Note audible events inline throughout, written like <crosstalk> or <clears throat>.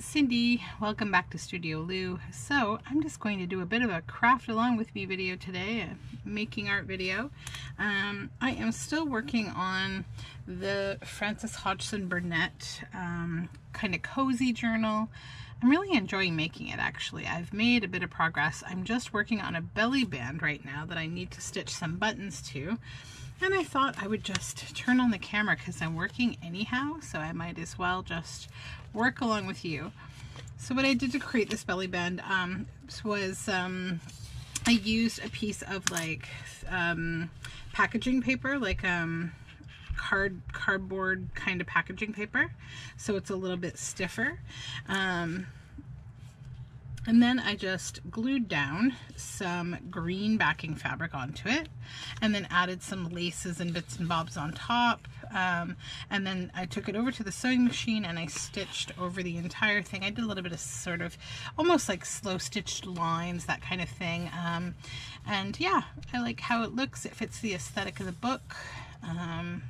Cindy. Welcome back to Studioloo. So I'm just going to do a bit of a craft along with me video today, a making art video. Um, I am still working on the Frances Hodgson Burnett um, kind of cozy journal. I'm really enjoying making it actually. I've made a bit of progress. I'm just working on a belly band right now that I need to stitch some buttons to. And I thought I would just turn on the camera because I'm working anyhow, so I might as well just work along with you. So what I did to create this belly band um, was um, I used a piece of like um, packaging paper, like um, card cardboard kind of packaging paper, so it's a little bit stiffer. Um, and then I just glued down some green backing fabric onto it and then added some laces and bits and bobs on top. Um, and then I took it over to the sewing machine and I stitched over the entire thing. I did a little bit of sort of almost like slow stitched lines, that kind of thing. Um, and yeah, I like how it looks. It fits the aesthetic of the book. Um,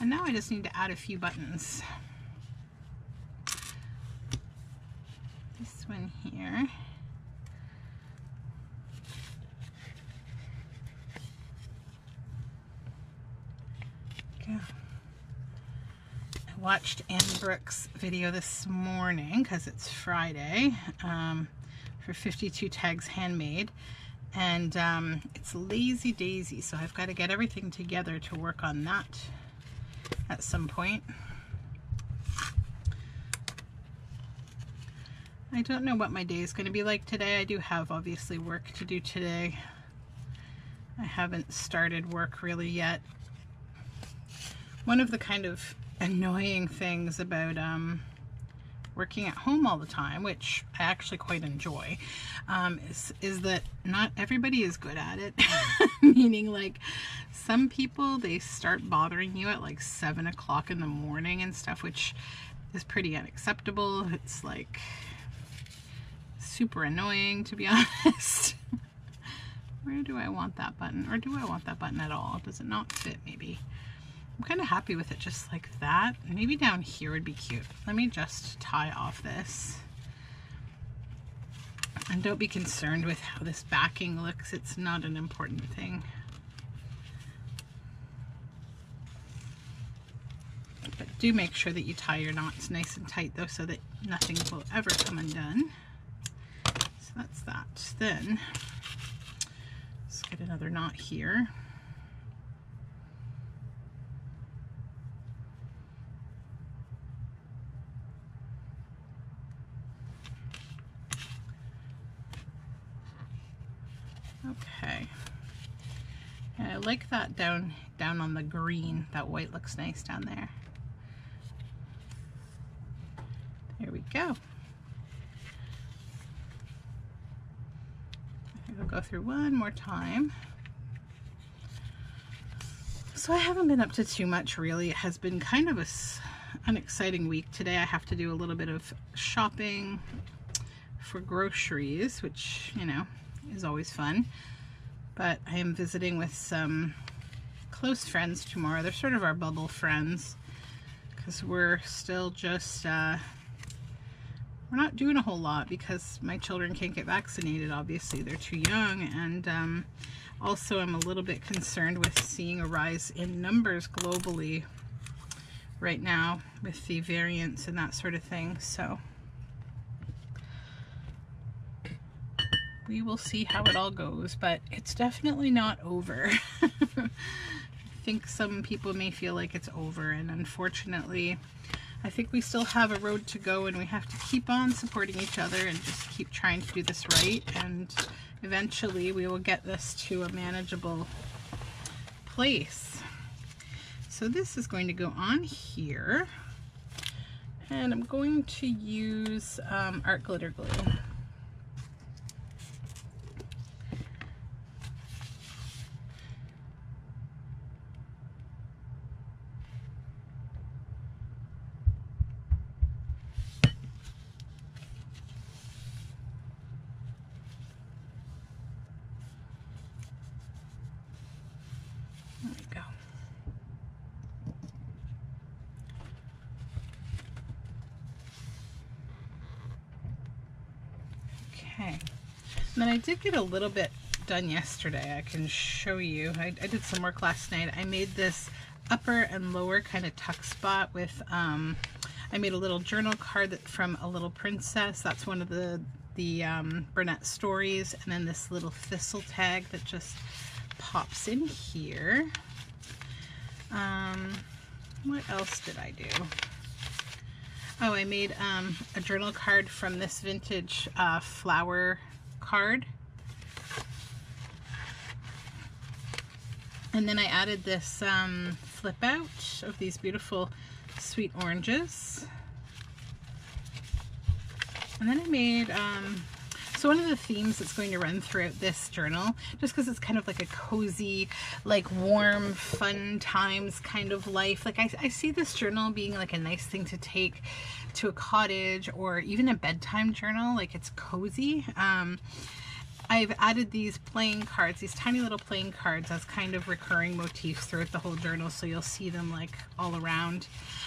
and now I just need to add a few buttons. this one here. I watched Anne Brooks video this morning because it's Friday um, for 52 Tags Handmade and um, it's Lazy Daisy so I've got to get everything together to work on that at some point. I don't know what my day is going to be like today. I do have obviously work to do today. I haven't started work really yet. One of the kind of annoying things about um, working at home all the time, which I actually quite enjoy, um, is, is that not everybody is good at it. <laughs> Meaning like some people, they start bothering you at like 7 o'clock in the morning and stuff, which is pretty unacceptable. It's like super annoying to be <laughs> honest. Where do I want that button? Or do I want that button at all? Does it not fit maybe? I'm kind of happy with it just like that. Maybe down here would be cute. Let me just tie off this. And don't be concerned with how this backing looks. It's not an important thing. But do make sure that you tie your knots nice and tight though so that nothing will ever come undone So that's that. Then let's get another knot here. Okay. And I like that down down on the green. That white looks nice down there. There we go. I'll go through one more time. So I haven't been up to too much really. It has been kind of a, an exciting week. Today I have to do a little bit of shopping for groceries, which, you know, is always fun. But I am visiting with some close friends tomorrow. They're sort of our bubble friends because we're still just uh, we're not doing a whole lot because my children can't get vaccinated obviously they're too young and um, also I'm a little bit concerned with seeing a rise in numbers globally right now with the variants and that sort of thing so we will see how it all goes but it's definitely not over <laughs> I think some people may feel like it's over and unfortunately I think we still have a road to go and we have to keep on supporting each other and just keep trying to do this right and eventually we will get this to a manageable place. So this is going to go on here and I'm going to use um, art glitter glue. Okay. And then I did get a little bit done yesterday. I can show you. I, I did some work last night. I made this upper and lower kind of tuck spot with, um, I made a little journal card that, from A Little Princess. That's one of the, the um, Burnett stories. And then this little thistle tag that just pops in here. Um, what else did I do? Oh, I made um, a journal card from this vintage uh, flower card. And then I added this um, flip out of these beautiful sweet oranges. And then I made, um, so one of the themes that's going to run throughout this journal, just because it's kind of like a cozy, like warm, fun times kind of life. Like I, I see this journal being like a nice thing to take to a cottage or even a bedtime journal. Like it's cozy. Um, I've added these playing cards, these tiny little playing cards as kind of recurring motifs throughout the whole journal so you'll see them like all around.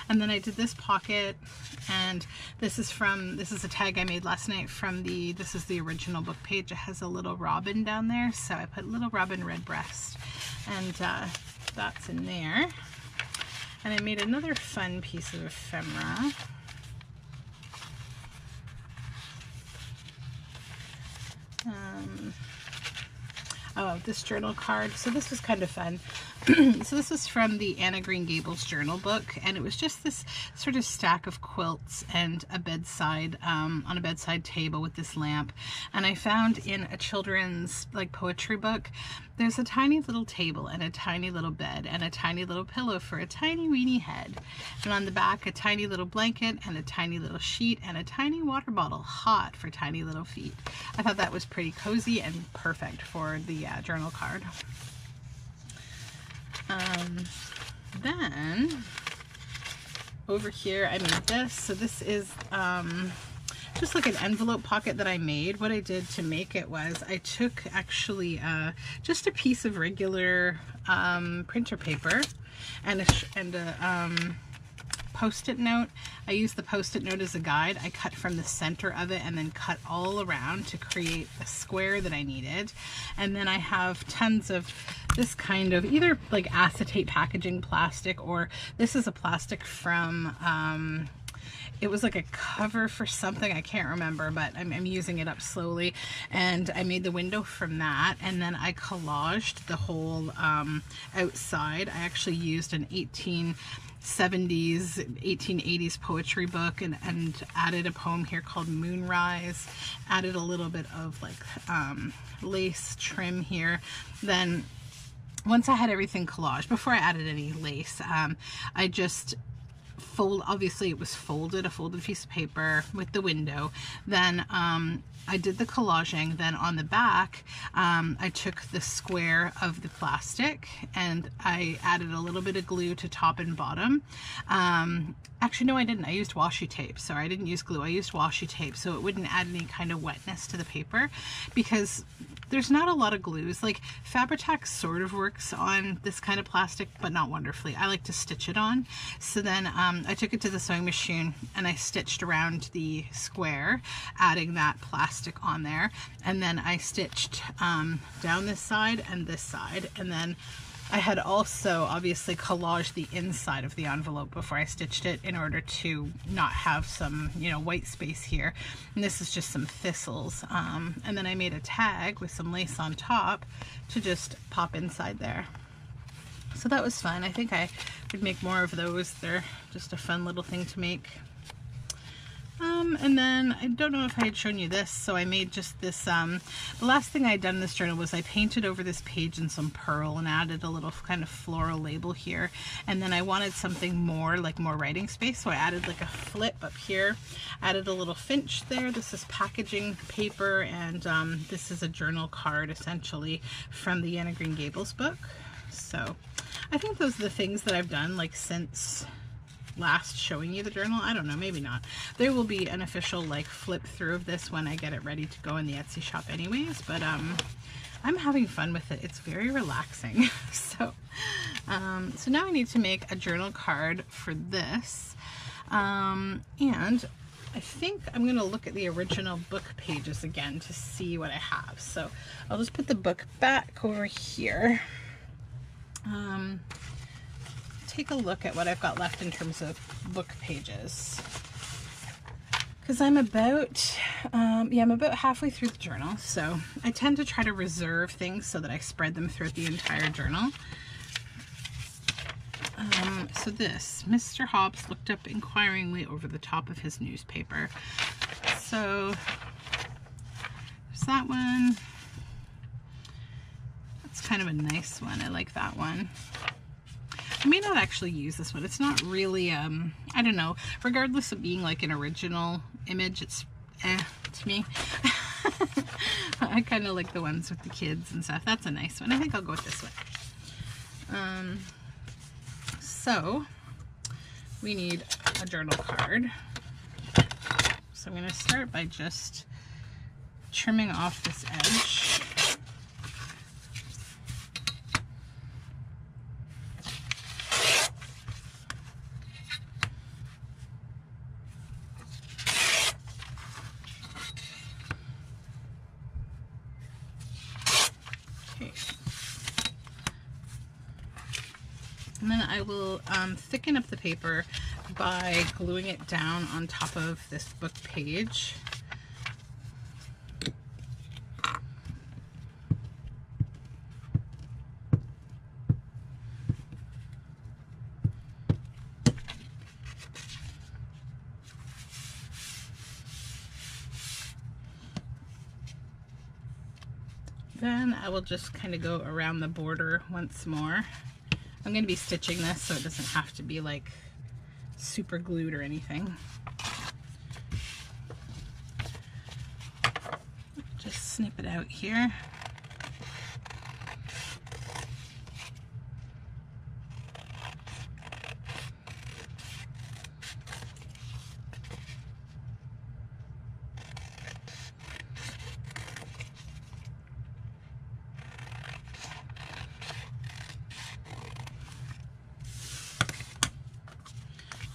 And then I did this pocket and this is from, this is a tag I made last night from the, this is the original book page. It has a little robin down there so I put little robin redbreast and uh, that's in there. And I made another fun piece of ephemera. Um, oh, this journal card. So this was kind of fun. <clears throat> so this is from the Anne of Green Gables journal book, and it was just this sort of stack of quilts and a bedside, um, on a bedside table with this lamp. And I found in a children's like poetry book, there's a tiny little table and a tiny little bed and a tiny little pillow for a tiny weeny head. And on the back, a tiny little blanket and a tiny little sheet and a tiny water bottle, hot for tiny little feet. I thought that was pretty cozy and perfect for the uh, journal card. Um, then over here I made this. So this is um, just like an envelope pocket that I made. What I did to make it was I took actually uh, just a piece of regular um, printer paper and a, and a um, post-it note. I used the post-it note as a guide. I cut from the center of it and then cut all around to create a square that I needed. And then I have tons of this kind of either like acetate packaging plastic or this is a plastic from um, it was like a cover for something I can't remember but I'm, I'm, using it up slowly and I made the window from that and then I collaged the whole um, outside I actually used an 18 70s 1880s poetry book and, and added a poem here called Moonrise added a little bit of like um, lace trim here. Then once I had everything collaged before I added any lace um, I just fold obviously it was folded a folded piece of paper with the window then um, I did the collaging. Then on the back, um, I took the square of the plastic and I added a little bit of glue to top and bottom. Um, actually, no, I didn't. I used washi tape. Sorry, I didn't use glue. I used washi tape so it wouldn't add any kind of wetness to the paper because there's not a lot of glues. Like Fabri-Tac sort of works on this kind of plastic, but not wonderfully. I like to stitch it on. So then um, I took it to the sewing machine and I stitched around the square, adding that plastic on there and then I stitched um, down this side and this side and then I had also obviously collaged the inside of the envelope before I stitched it in order to not have some, you know, white space here. And this is just some thistles. Um, and then I made a tag with some lace on top to just pop inside there. So that was fun. I think I would make more of those. They're just a fun little thing to make. Um, and then I don't know if I had shown you this, so I made just this, um, the last thing I had done in this journal was I painted over this page in some pearl and added a little kind of floral label here. And then I wanted something more, like more writing space, so I added like a flip up here, added a little finch there. This is packaging paper, and um, this is a journal card essentially from the Anne of Green Gables book. So I think those are the things that I've done like since last showing you the journal. I don't know, maybe not. There will be an official like flip through of this when I get it ready to go in the Etsy shop anyways, but um, I'm having fun with it. It's very relaxing. <laughs> so, um, so now I need to make a journal card for this. Um, and I think I'm going to look at the original book pages again to see what I have. So I'll just put the book back over here. Um, take a look at what I've got left in terms of book pages. Because I'm about, um, yeah, I'm about halfway through the journal. So I tend to try to reserve things so that I spread them throughout the entire journal. Um, so this, Mr. Hobbs looked up inquiringly over the top of his newspaper. So there's that one. That's kind of a nice one. I like that one. I may not actually use this one. It's not really, um, I don't know, regardless of being like an original image, it's eh to me. <laughs> I kind of like the ones with the kids and stuff. That's a nice one. I think I'll go with this one. Um, so we need a journal card. So I'm going to start by just trimming off this edge. And then I will um, thicken up the paper by gluing it down on top of this book page. Then I will just kind of go around the border once more. I'm going to be stitching this so it doesn't have to be like super glued or anything. Just snip it out here.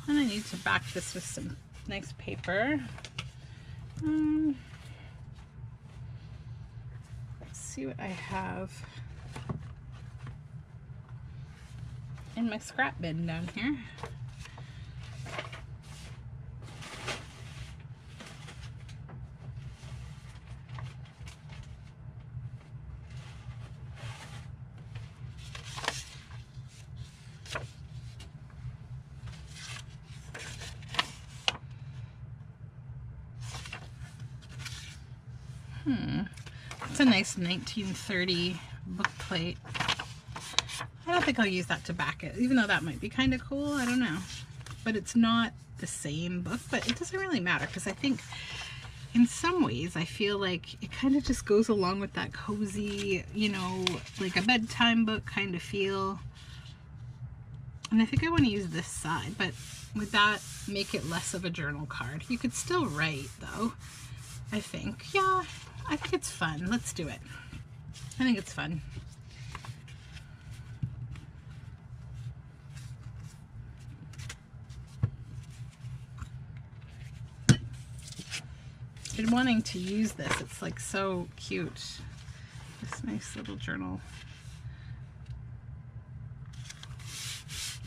And I need to back this with some nice paper. Um, let's see what I have in my scrap bin down here. A nice 1930 book plate. I don't think I'll use that to back it, even though that might be kind of cool. I don't know. But it's not the same book, but it doesn't really matter because I think in some ways I feel like it kind of just goes along with that cozy, you know, like a bedtime book kind of feel. And I think I want to use this side, but would that make it less of a journal card? You could still write though, I think. Yeah, I think it's fun. Let's do it. I think it's fun. Been wanting to use this. It's like so cute. This nice little journal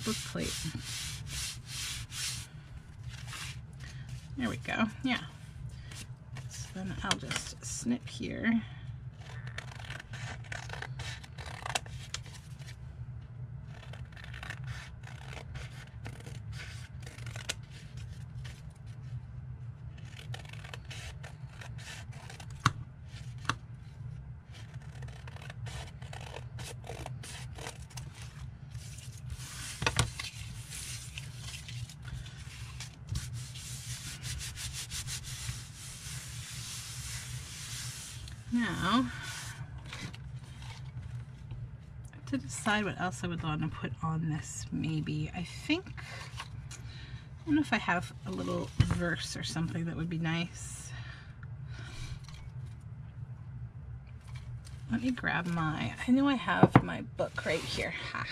book plate. There we go. Yeah then I'll just snip here. Now, to decide what else I would want to put on this, maybe, I think, I don't know if I have a little verse or something that would be nice. Let me grab my, I know I have my book right here. Ha.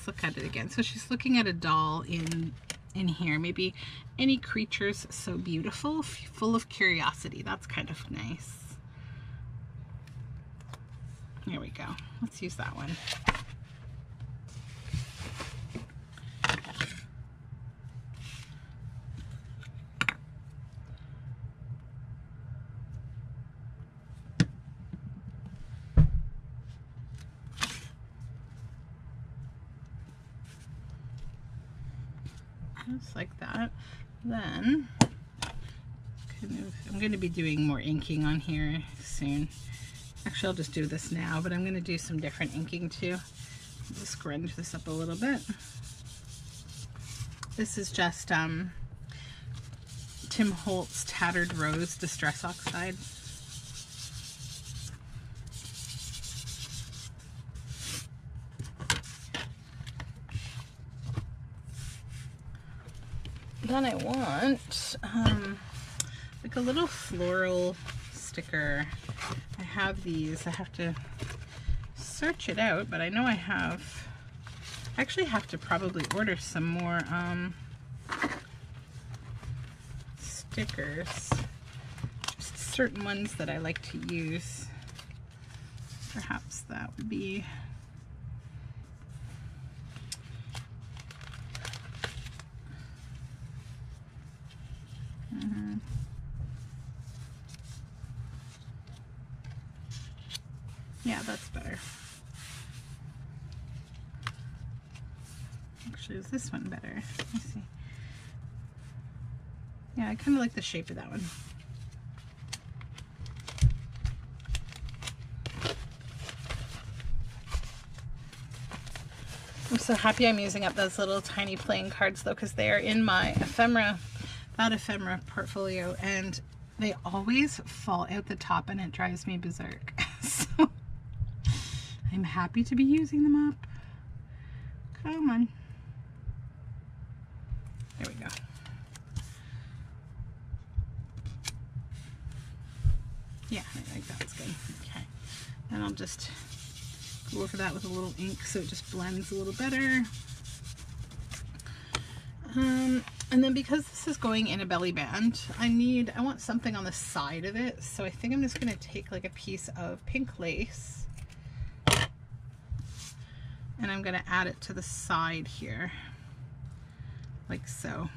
let's look at it again. So she's looking at a doll in in here. Maybe any creatures so beautiful, full of curiosity. That's kind of nice. Here we go. Let's use that one. just like that. Then, kind of, I'm going to be doing more inking on here soon. Actually, I'll just do this now, but I'm going to do some different inking too. Just scrunch this up a little bit. This is just um, Tim Holtz Tattered Rose Distress Oxide. then I want um, like a little floral sticker. I have these. I have to search it out, but I know I have. I actually have to probably order some more um, stickers. Just certain ones that I like to use. Perhaps that would be Yeah, that's better. Actually, is this one better? Let me see. Yeah, I kind of like the shape of that one. I'm so happy I'm using up those little tiny playing cards though because they are in my ephemera, that ephemera portfolio and they always fall out the top and it drives me berserk. <laughs> so I'm happy to be using them up. Come on. There we go. Yeah, I think that's good. Okay. And I'll just go over that with a little ink so it just blends a little better. Um, and then because this is going in a belly band, I need, I want something on the side of it. So I think I'm just going to take like a piece of pink lace and I'm going to add it to the side here like so.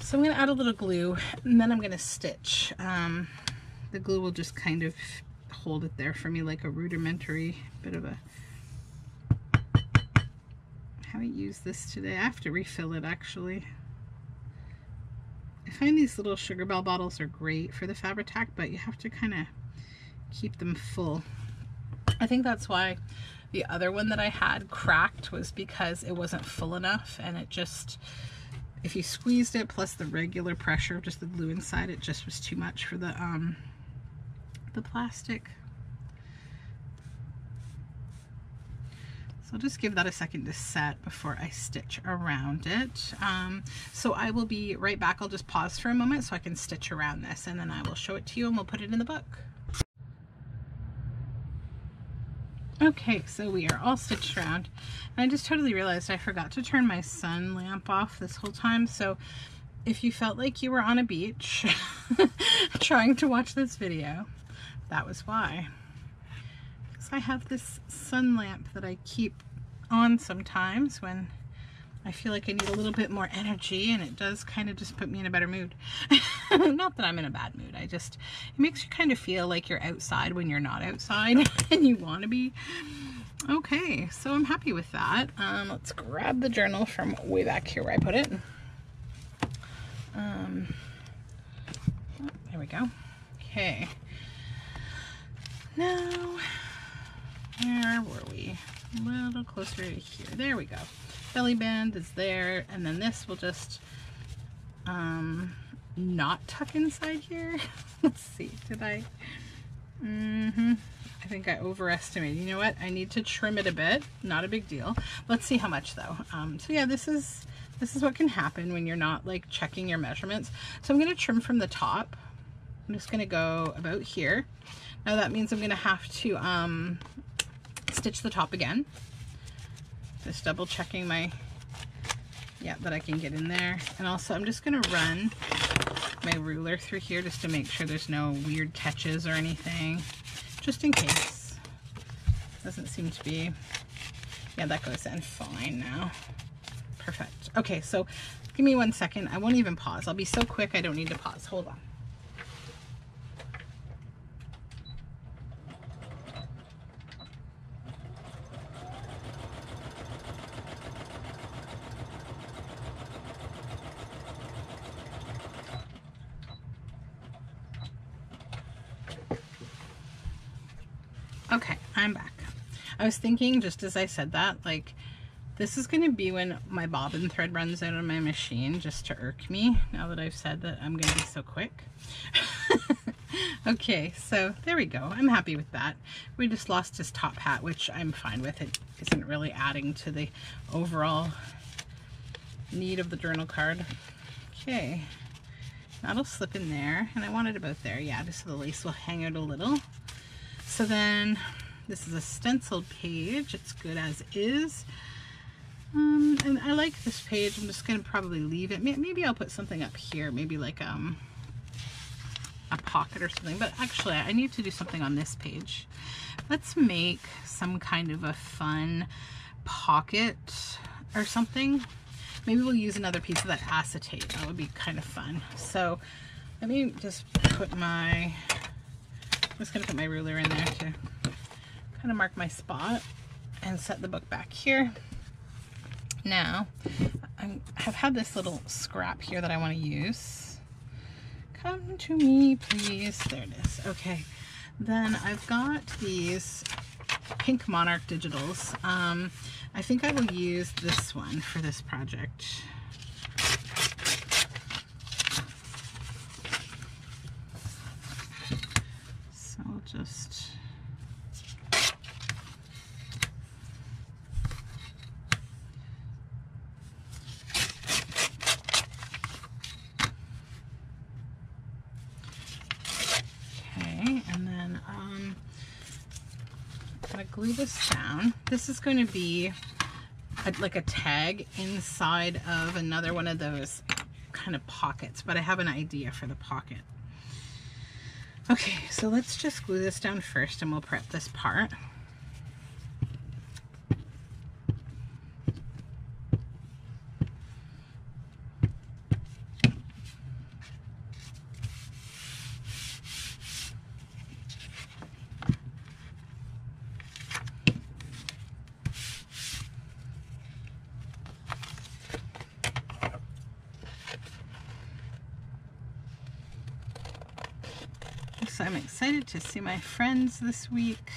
So I'm going to add a little glue and then I'm going to stitch. Um, the glue will just kind of hold it there for me like a rudimentary bit of a haven't used this today. I have to refill it actually. I find these little Sugar Belle bottles are great for the Fabri-Tac, but you have to kind of keep them full. I think that's why the other one that I had cracked was because it wasn't full enough and it just, if you squeezed it plus the regular pressure of just the glue inside, it just was too much for the, um, the plastic. So I'll just give that a second to set before I stitch around it. Um, so I will be right back. I'll just pause for a moment so I can stitch around this and then I will show it to you and we'll put it in the book. Okay, so we are all stitched around. And I just totally realized I forgot to turn my sun lamp off this whole time. So if you felt like you were on a beach <laughs> trying to watch this video, that was why. Because I have this sun lamp that I keep on sometimes when I feel like I need a little bit more energy and it does kind of just put me in a better mood. <laughs> not that I'm in a bad mood, I just, it makes you kind of feel like you're outside when you're not outside <laughs> and you want to be. Okay, so I'm happy with that. Um, let's grab the journal from way back here where I put it. Um, oh, there we go. Okay. Now, where were we? A little closer to here. There we go belly band is there and then this will just um, not tuck inside here. <laughs> Let's see, did I? Mm-hmm. I think I overestimated. You know what? I need to trim it a bit. Not a big deal. Let's see how much though. Um, so yeah, this is this is what can happen when you're not like checking your measurements. So I'm going to trim from the top. I'm just going to go about here. Now that means I'm going to have to um, stitch the top again. Just double checking my, yeah, that I can get in there. And also I'm just gonna run my ruler through here just to make sure there's no weird catches or anything, just in case. Doesn't seem to be, yeah, that goes in fine now. Perfect. Okay, so give me one second. I won't even pause. I'll be so quick I don't need to pause. Hold on. Okay, I'm back. I was thinking just as I said that, like, this is going to be when my bobbin thread runs out on my machine just to irk me now that I've said that I'm going to be so quick. <laughs> okay, so there we go. I'm happy with that. We just lost his top hat, which I'm fine with. It isn't really adding to the overall need of the journal card. Okay, that'll slip in there. And I want it about there. Yeah, just so the lace will hang out a little. So then this is a stenciled page. It's good as is. Um, and I like this page. I'm just going to probably leave it. Maybe I'll put something up here. Maybe like um, a pocket or something. But actually, I need to do something on this page. Let's make some kind of a fun pocket or something. Maybe we'll use another piece of that acetate. That would be kind of fun. So let me just put my I'm just going to put my ruler in there to of mark my spot and set the book back here. Now, I have had this little scrap here that I want to use. Come to me, please. There it is. Okay. Then I've got these Pink Monarch Digitals. Um, I think I will use this one for this project. So just okay and then um, I'm gonna glue this down this is going to be a, like a tag inside of another one of those kind of pockets but I have an idea for the pocket Okay, so let's just glue this down first and we'll prep this part. I'm excited to see my friends this week,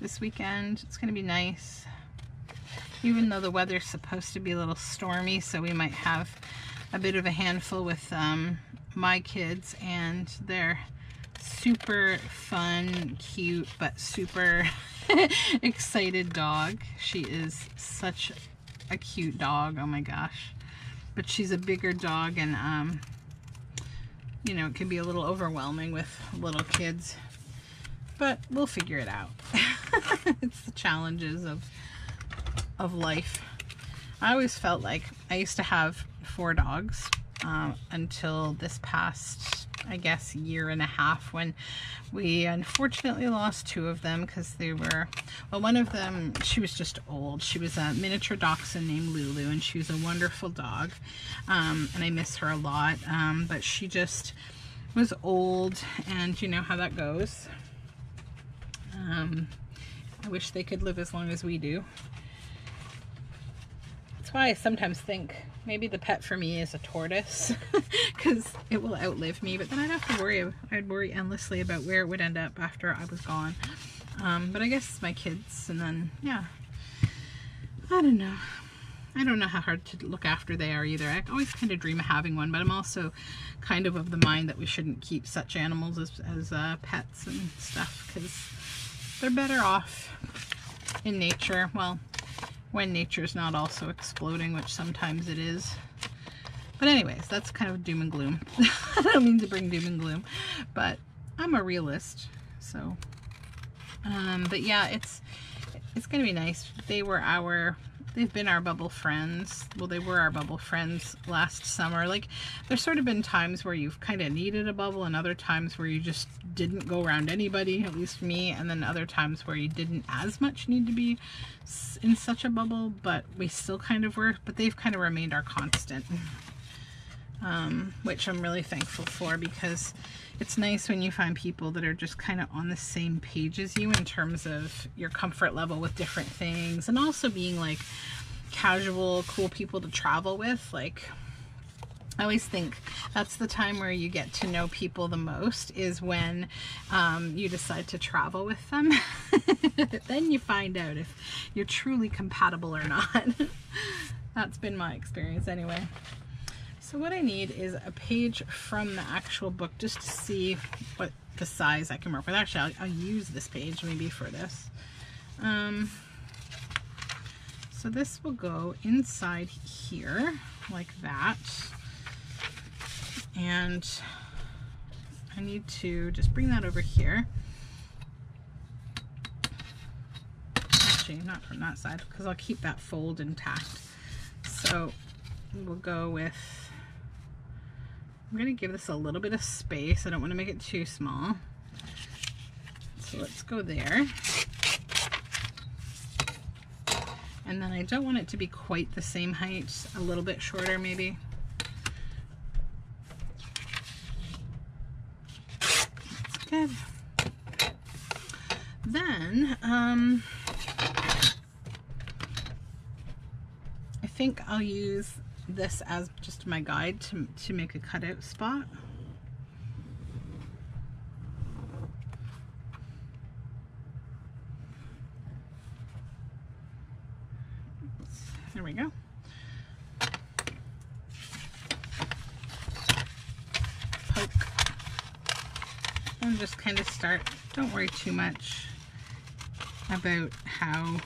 this weekend. It's going to be nice. Even though the weather's supposed to be a little stormy, so we might have a bit of a handful with um, my kids and their super fun, cute, but super <laughs> excited dog. She is such a cute dog. Oh my gosh. But she's a bigger dog and um, you know, it can be a little overwhelming with little kids, but we'll figure it out. <laughs> it's the challenges of, of life. I always felt like I used to have four dogs um, until this past I guess, year and a half when we unfortunately lost two of them because they were, well, one of them, she was just old. She was a miniature dachshund named Lulu, and she was a wonderful dog, um, and I miss her a lot, um, but she just was old, and you know how that goes. Um, I wish they could live as long as we do. That's why I sometimes think maybe the pet for me is a tortoise <laughs> because it will outlive me, but then I'd have to worry, I'd worry endlessly about where it would end up after I was gone. Um, but I guess my kids and then, yeah, I don't know. I don't know how hard to look after they are either. I always kind of dream of having one, but I'm also kind of of the mind that we shouldn't keep such animals as, as uh, pets and stuff because they're better off in nature. Well, when nature's not also exploding, which sometimes it is. But anyways, that's kind of doom and gloom. <laughs> I don't mean to bring doom and gloom, but I'm a realist, so. Um, but yeah, it's it's gonna be nice. They were our they've been our bubble friends. Well, they were our bubble friends last summer. Like, there's sort of been times where you've kind of needed a bubble and other times where you just didn't go around anybody, at least me, and then other times where you didn't as much need to be in such a bubble, but we still kind of were, but they've kind of remained our constant. Um, which I'm really thankful for because it's nice when you find people that are just kind of on the same page as you in terms of your comfort level with different things and also being like casual, cool people to travel with. Like, I always think that's the time where you get to know people the most is when um, you decide to travel with them. <laughs> then you find out if you're truly compatible or not. <laughs> that's been my experience anyway. So what I need is a page from the actual book just to see what the size I can work with. Actually, I'll, I'll use this page maybe for this. Um, so this will go inside here like that and I need to just bring that over here. Actually, not from that side because I'll keep that fold intact. So we'll go with, I'm going to give this a little bit of space. I don't want to make it too small. So let's go there. And then I don't want it to be quite the same height, a little bit shorter maybe. good. Then, um, I think I'll use this as just my guide to, to make a cutout spot. There we go. Poke. And just kind of start. Don't worry too much about how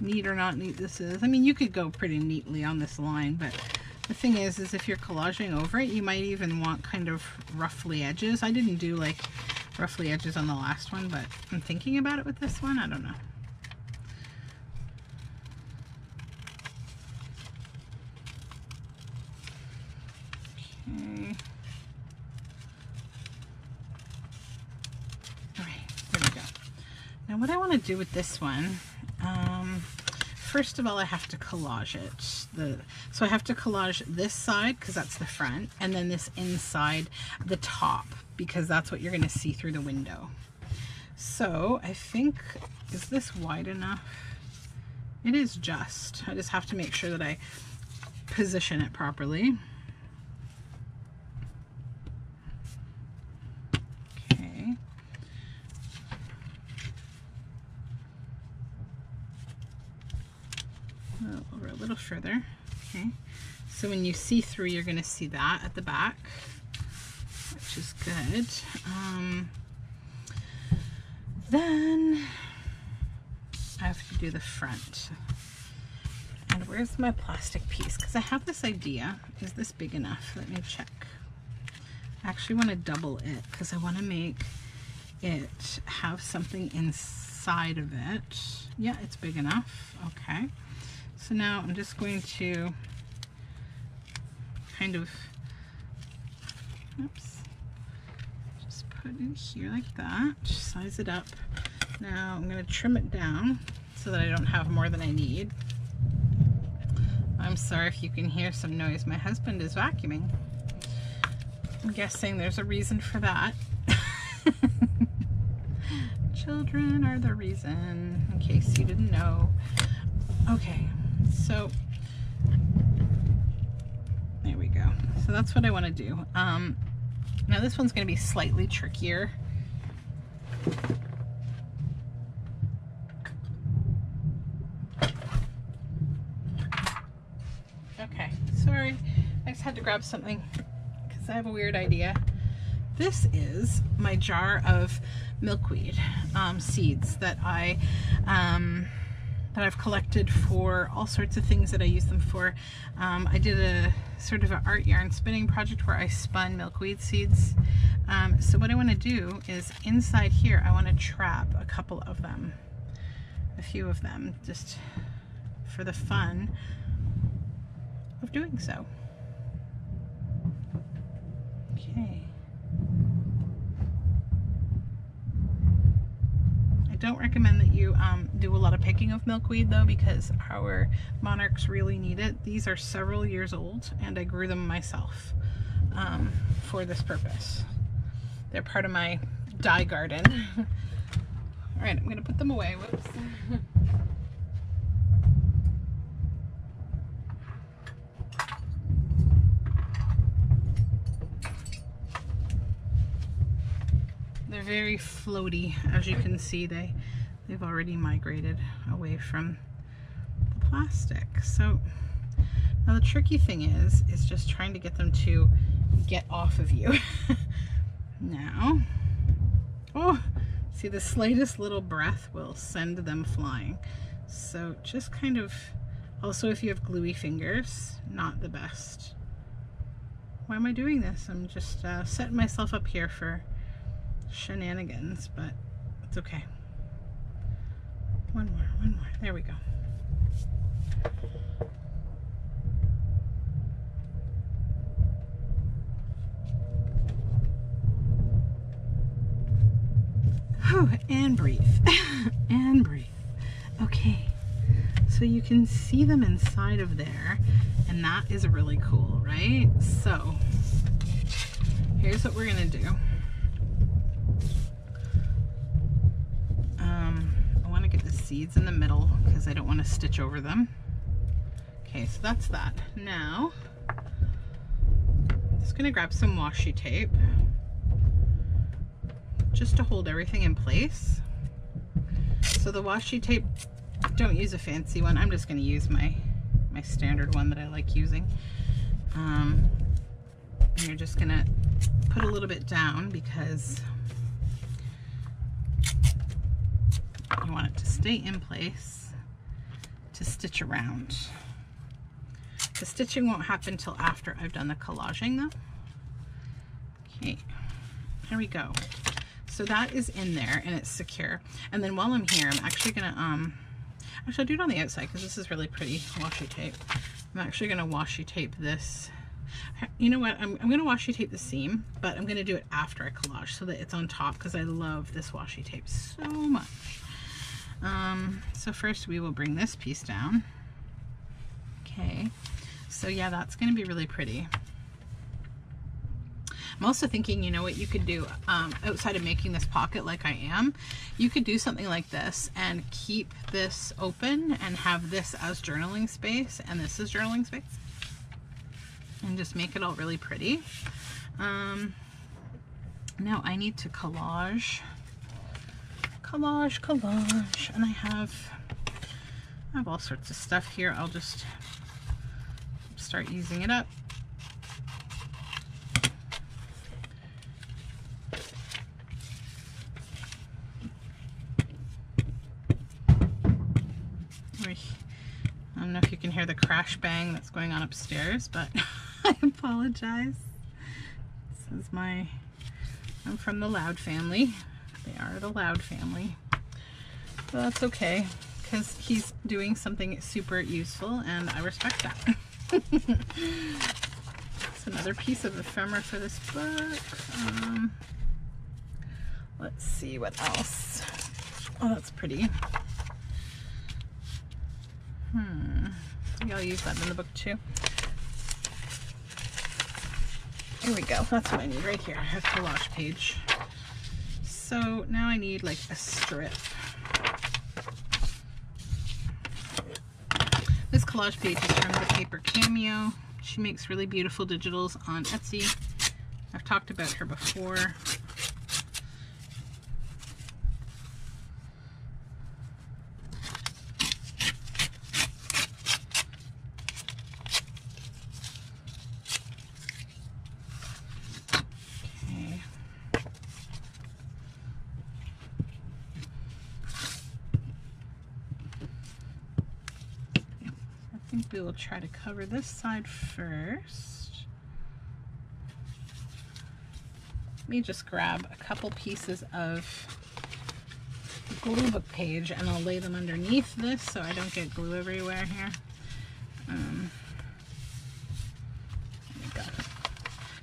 neat or not neat this is. I mean, you could go pretty neatly on this line, but the thing is, is if you're collaging over it, you might even want kind of roughly edges. I didn't do like roughly edges on the last one, but I'm thinking about it with this one. I don't know. Okay. All right, there we go. Now what I want to do with this one, first of all I have to collage it. The, so I have to collage this side because that's the front and then this inside the top because that's what you're going to see through the window. So I think, is this wide enough? It is just. I just have to make sure that I position it properly. over a little further. Okay, so when you see through, you're going to see that at the back, which is good. Um, then I have to do the front. And where's my plastic piece? Because I have this idea. Is this big enough? Let me check. I actually want to double it because I want to make it have something inside of it. Yeah, it's big enough. Okay. So now I'm just going to kind of, oops, just put it here like that, just size it up. Now I'm going to trim it down so that I don't have more than I need. I'm sorry if you can hear some noise. My husband is vacuuming. I'm guessing there's a reason for that. <laughs> Children are the reason, in case you didn't know. Okay, so there we go. So that's what I want to do. Um, now this one's going to be slightly trickier. Okay, sorry. I just had to grab something because I have a weird idea. This is my jar of milkweed um, seeds that I um, that I've collected for all sorts of things that I use them for. Um, I did a sort of an art yarn spinning project where I spun milkweed seeds. Um, so what I want to do is inside here I want to trap a couple of them, a few of them, just for the fun of doing so. Okay. I don't recommend that you um, do a lot of picking of milkweed though because our monarchs really need it. These are several years old and I grew them myself um, for this purpose. They're part of my dye garden. <laughs> All right, I'm gonna put them away. Whoops. <laughs> very floaty. As you can see, they, they've already migrated away from the plastic. So now the tricky thing is, is just trying to get them to get off of you. <laughs> now, oh, see the slightest little breath will send them flying. So just kind of, also if you have gluey fingers, not the best. Why am I doing this? I'm just uh, setting myself up here for shenanigans, but it's okay. One more, one more. There we go. Whew, and breathe. <laughs> and breathe. Okay. So you can see them inside of there, and that is really cool, right? So, here's what we're gonna do. Seeds in the middle because I don't want to stitch over them. Okay, so that's that. Now, I'm just going to grab some washi tape just to hold everything in place. So the washi tape, don't use a fancy one. I'm just going to use my, my standard one that I like using. Um, and you're just going to put a little bit down because You want it to stay in place to stitch around. The stitching won't happen until after I've done the collaging though. Okay, there we go. So that is in there and it's secure. And then while I'm here, I'm actually gonna, um, actually I'll do it on the outside because this is really pretty washi tape. I'm actually gonna washi tape this. You know what, I'm, I'm gonna washi tape the seam, but I'm gonna do it after I collage so that it's on top because I love this washi tape so much. Um, so first we will bring this piece down. Okay, so yeah, that's going to be really pretty. I'm also thinking, you know what you could do um, outside of making this pocket like I am, you could do something like this and keep this open and have this as journaling space and this is journaling space and just make it all really pretty. Um, now I need to collage collage, collage. And I have, I have all sorts of stuff here. I'll just start using it up. I don't know if you can hear the crash bang that's going on upstairs, but <laughs> I apologize. This is my, I'm from the Loud family. They are the Loud family. But that's okay, because he's doing something super useful, and I respect that. <laughs> it's another piece of ephemera for this book. Um, let's see what else. Oh, that's pretty. Hmm. Maybe I'll use that in the book too. Here we go. That's what I need right here. A collage page. So now I need like a strip. This collage page is from the paper Cameo. She makes really beautiful digitals on Etsy. I've talked about her before. We will try to cover this side first. Let me just grab a couple pieces of glue book page and I'll lay them underneath this so I don't get glue everywhere here. Um,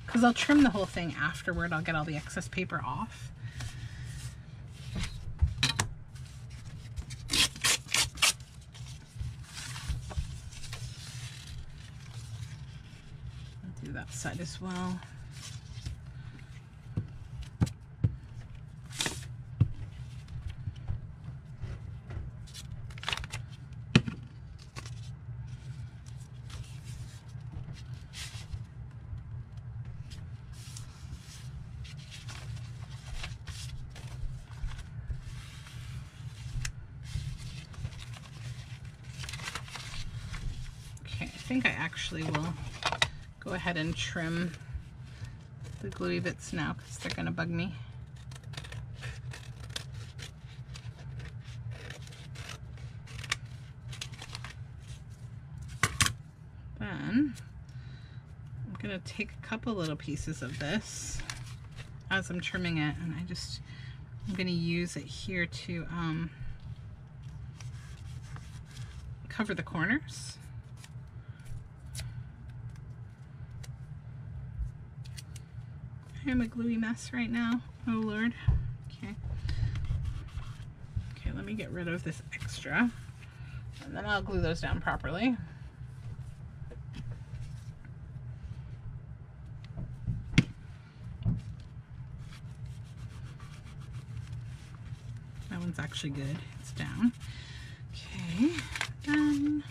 because I'll trim the whole thing afterward. I'll get all the excess paper off. I'll do that side as well. I think I actually will go ahead and trim the gluey bits now because they're going to bug me. Then I'm going to take a couple little pieces of this as I'm trimming it and I just I'm going to use it here to um, cover the corners. I'm a gluey mess right now. Oh Lord. Okay. Okay, let me get rid of this extra. And then I'll glue those down properly. That one's actually good. It's down. Okay, then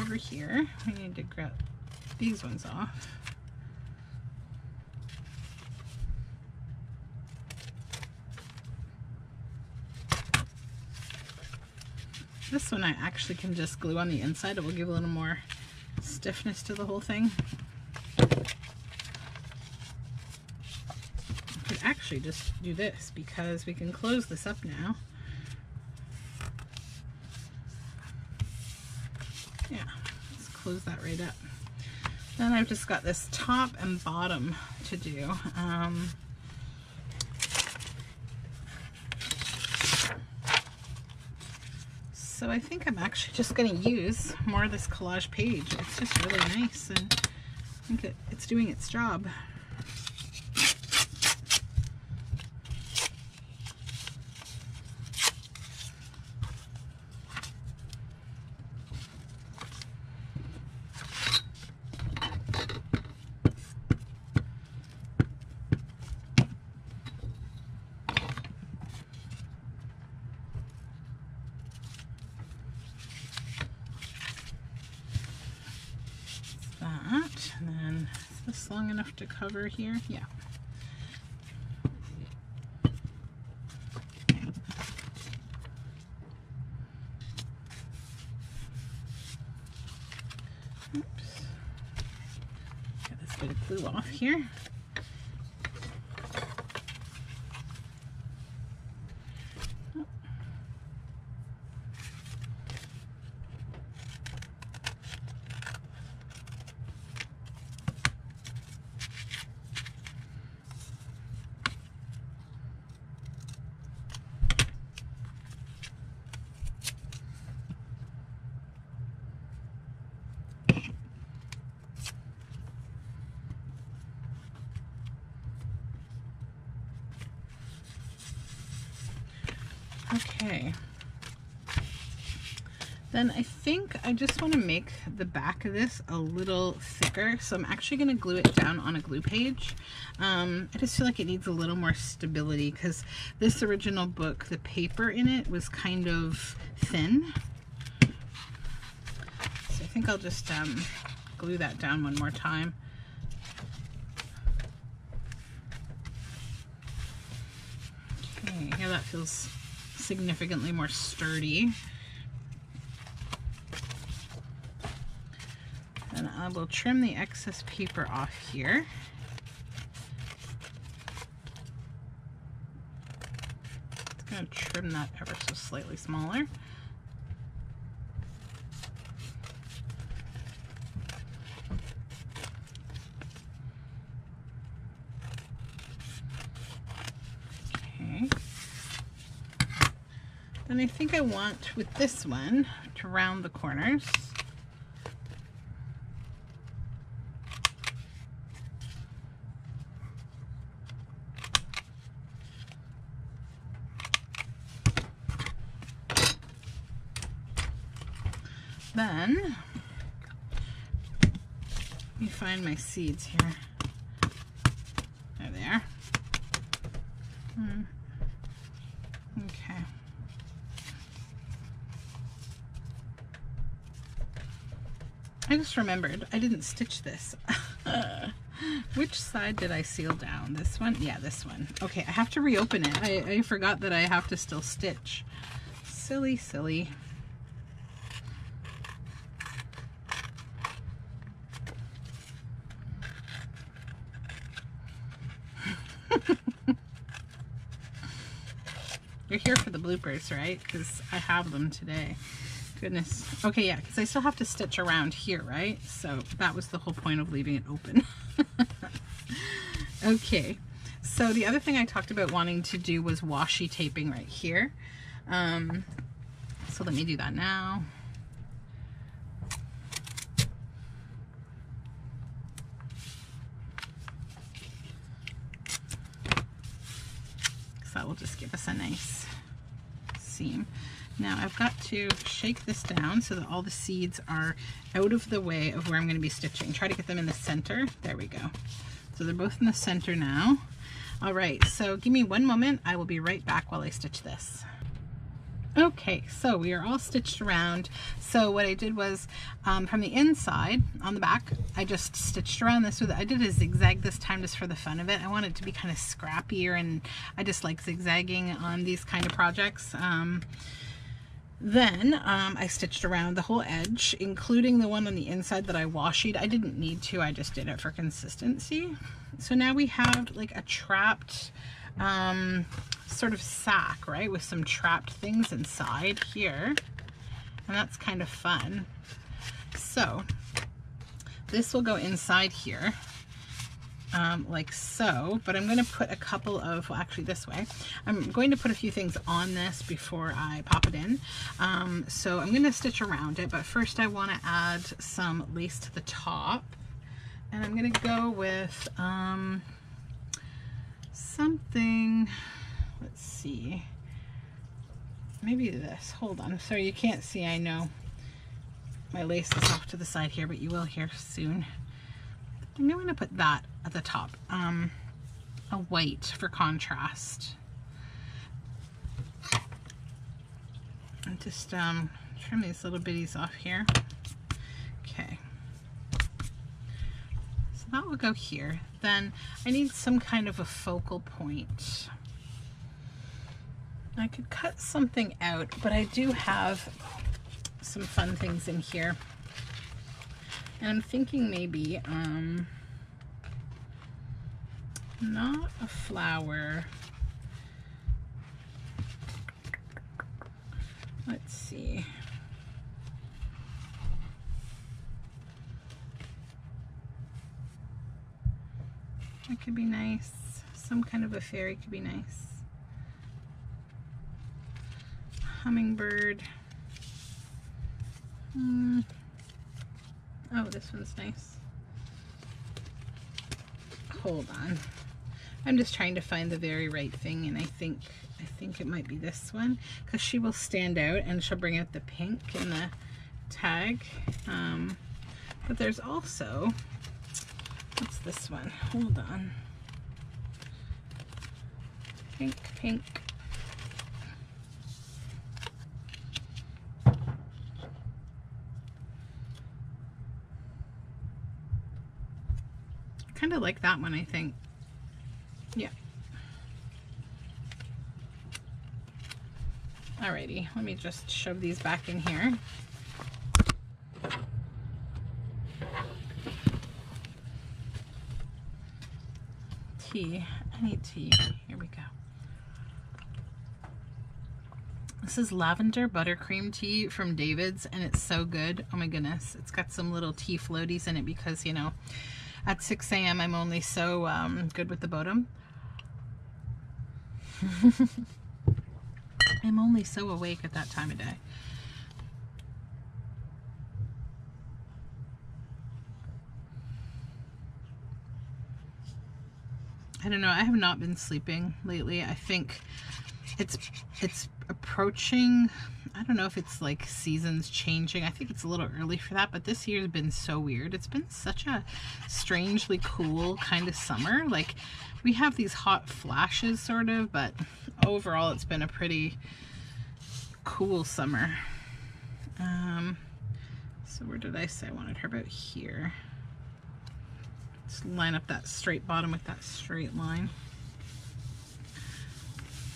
over here, we need to grab these ones off. One I actually can just glue on the inside. It will give a little more stiffness to the whole thing. I could actually just do this because we can close this up now. Yeah, let's close that right up. Then I've just got this top and bottom to do. Um, So I think I'm actually just going to use more of this collage page. It's just really nice and I think it, it's doing its job. long enough to cover here? Yeah. Oops. Get this bit of glue off here. Okay. Then I think I just want to make the back of this a little thicker. So I'm actually going to glue it down on a glue page. Um, I just feel like it needs a little more stability because this original book, the paper in it was kind of thin. So I think I'll just um, glue that down one more time. Okay, yeah, that feels significantly more sturdy. And I will trim the excess paper off here. It's going to trim that ever so slightly smaller. Then I think I want with this one to round the corners. Then, me find my seeds here. There they are. Hmm. Okay. I just remembered I didn't stitch this. <laughs> Which side did I seal down? This one? Yeah, this one. Okay, I have to reopen it. I, I forgot that I have to still stitch. Silly, silly. <laughs> You're here for the bloopers, right? Because I have them today. Goodness. Okay, yeah, because I still have to stitch around here, right? So that was the whole point of leaving it open. <laughs> okay, so the other thing I talked about wanting to do was washi taping right here. Um, so let me do that now. That will just give us a nice seam. Now I've got to shake this down so that all the seeds are out of the way of where I'm going to be stitching. Try to get them in the center. There we go. So they're both in the center now. All right, so give me one moment. I will be right back while I stitch this. Okay, so we are all stitched around. So what I did was um, from the inside on the back, I just stitched around this with, I did a zigzag this time just for the fun of it. I want it to be kind of scrappier and I just like zigzagging on these kind of projects. Um, then um, I stitched around the whole edge, including the one on the inside that I washied. I didn't need to, I just did it for consistency. So now we have like a trapped um, sort of sack, right? With some trapped things inside here. And that's kind of fun. So this will go inside here. Um, like so, but I'm going to put a couple of, well actually this way, I'm going to put a few things on this before I pop it in. Um, so I'm going to stitch around it, but first I want to add some lace to the top. And I'm going to go with um, something, let's see, maybe this, hold on, sorry you can't see, I know my lace is off to the side here, but you will hear soon. I'm going to put that at the top, um, a white for contrast. And just um, trim these little bitties off here. Okay So that will go here. Then I need some kind of a focal point. I could cut something out, but I do have some fun things in here. And I'm thinking maybe, um, not a flower. Let's see. That could be nice. Some kind of a fairy could be nice. Hummingbird. Hmm. Oh, this one's nice. Hold on. I'm just trying to find the very right thing and I think I think it might be this one because she will stand out and she'll bring out the pink in the tag. Um, but there's also What's this one? Hold on. Pink, pink. kind of like that one, I think. Yeah. Alrighty, let me just shove these back in here. tea. I need tea. Here we go. This is lavender buttercream tea from David's and it's so good. Oh my goodness. It's got some little tea floaties in it because, you know, at 6 a.m. I'm only so um, good with the Bodum. <laughs> I'm only so awake at that time of day. I don't know. I have not been sleeping lately. I think it's it's approaching. I don't know if it's like seasons changing. I think it's a little early for that, but this year's been so weird. It's been such a strangely cool kind of summer. Like we have these hot flashes sort of, but overall it's been a pretty cool summer. Um, so where did I say I wanted her about here? Let's line up that straight bottom with that straight line.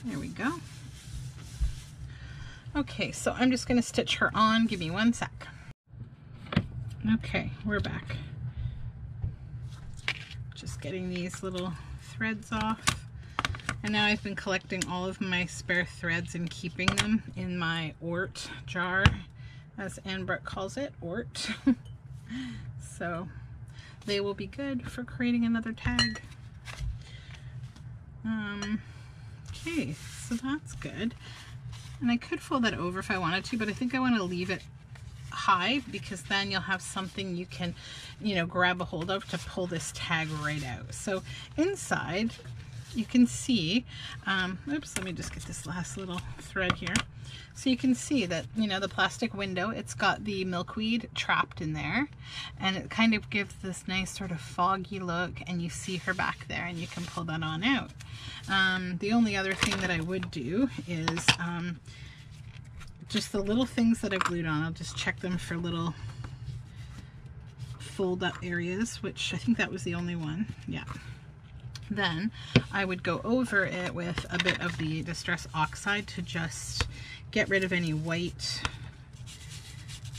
There we go. Okay, so I'm just going to stitch her on. Give me one sec. Okay, we're back. Just getting these little threads off. And now I've been collecting all of my spare threads and keeping them in my Ort jar, as Anne Brooke calls it, Ort. <laughs> so they will be good for creating another tag. Um, okay, so that's good. And I could fold that over if I wanted to, but I think I want to leave it high because then you'll have something you can, you know, grab a hold of to pull this tag right out. So inside, you can see, um, oops, let me just get this last little thread here. So you can see that, you know, the plastic window, it's got the milkweed trapped in there and it kind of gives this nice sort of foggy look and you see her back there and you can pull that on out. Um, the only other thing that I would do is um, just the little things that I've glued on, I'll just check them for little fold up areas, which I think that was the only one. Yeah. Then I would go over it with a bit of the Distress Oxide to just get rid of any white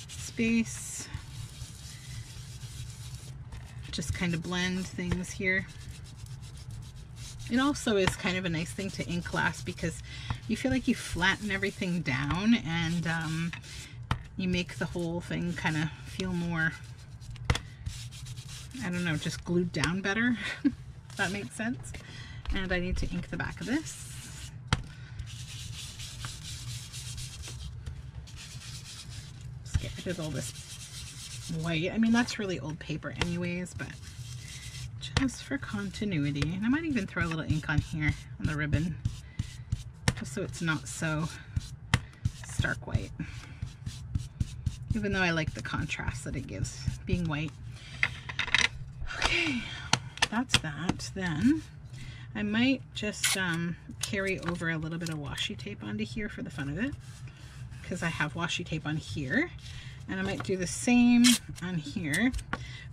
space. Just kind of blend things here. It also is kind of a nice thing to ink last because you feel like you flatten everything down and um, you make the whole thing kind of feel more, I don't know, just glued down better. <laughs> that makes sense. And I need to ink the back of this. Just get rid of all this white. I mean, that's really old paper anyways, but just for continuity. And I might even throw a little ink on here on the ribbon, just so it's not so stark white. Even though I like the contrast that it gives being white. Okay, that's that. Then I might just um, carry over a little bit of washi tape onto here for the fun of it because I have washi tape on here and I might do the same on here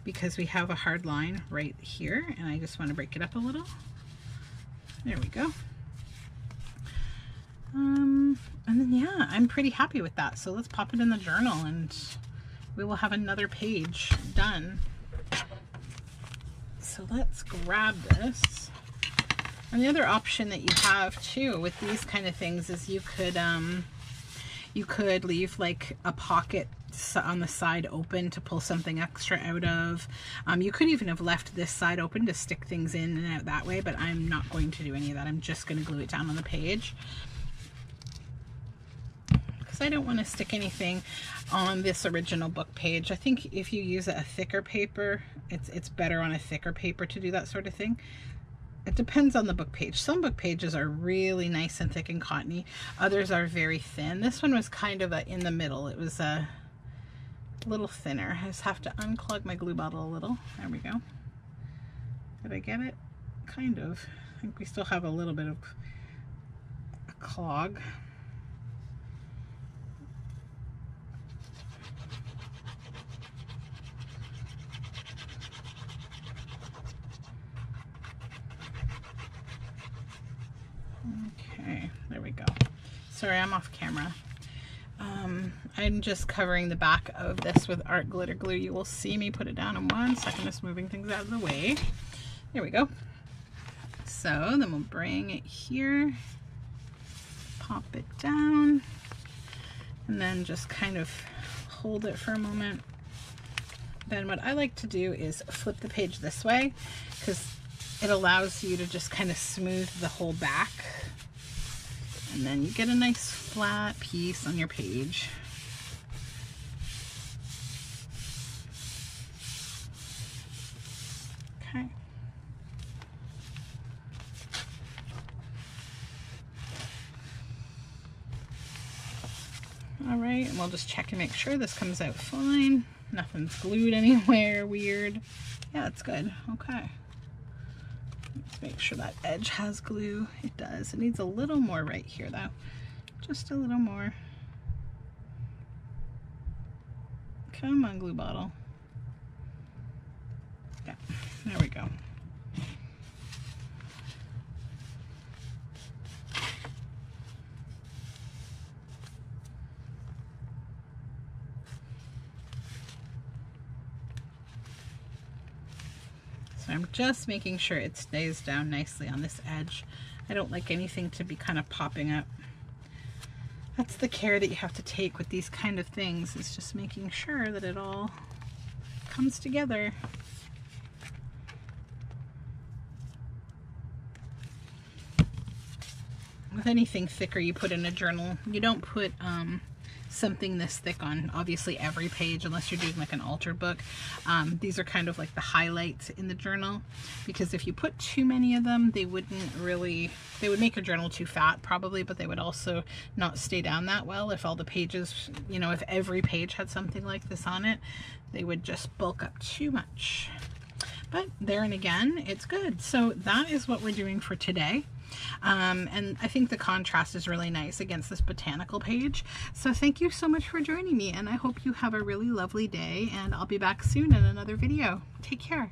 because we have a hard line right here and I just want to break it up a little. There we go. Um, and then yeah, I'm pretty happy with that. So let's pop it in the journal and we will have another page done so let's grab this. And the other option that you have too with these kind of things is you could um, you could leave like a pocket on the side open to pull something extra out of. Um, you could even have left this side open to stick things in and out that way, but I'm not going to do any of that. I'm just going to glue it down on the page. I don't want to stick anything on this original book page. I think if you use a thicker paper, it's, it's better on a thicker paper to do that sort of thing. It depends on the book page. Some book pages are really nice and thick and cottony. Others are very thin. This one was kind of a, in the middle. It was a little thinner. I just have to unclog my glue bottle a little. There we go. Did I get it? Kind of. I think we still have a little bit of a clog. Okay, there we go. Sorry, I'm off camera. Um, I'm just covering the back of this with art glitter glue. You will see me put it down in one second, just moving things out of the way. There we go. So then we'll bring it here, pop it down, and then just kind of hold it for a moment. Then what I like to do is flip the page this way because it allows you to just kind of smooth the whole back And then you get a nice flat piece on your page. Okay. All right, and we'll just check and make sure this comes out fine. Nothing's glued <laughs> anywhere weird. Yeah, it's good. Okay. Let's make sure that edge has glue. It does. It needs a little more right here though. Just a little more. Come on, glue bottle. Yeah, there we go. I'm just making sure it stays down nicely on this edge. I don't like anything to be kind of popping up. That's the care that you have to take with these kind of things is just making sure that it all comes together. With anything thicker you put in a journal, you don't put um, something this thick on obviously every page unless you're doing like an altered book. Um, these are kind of like the highlights in the journal because if you put too many of them they wouldn't really, they would make your journal too fat probably but they would also not stay down that well if all the pages, you know, if every page had something like this on it they would just bulk up too much. But there and again, it's good. So that is what we're doing for today. Um, and I think the contrast is really nice against this botanical page. So thank you so much for joining me and I hope you have a really lovely day and I'll be back soon in another video. Take care.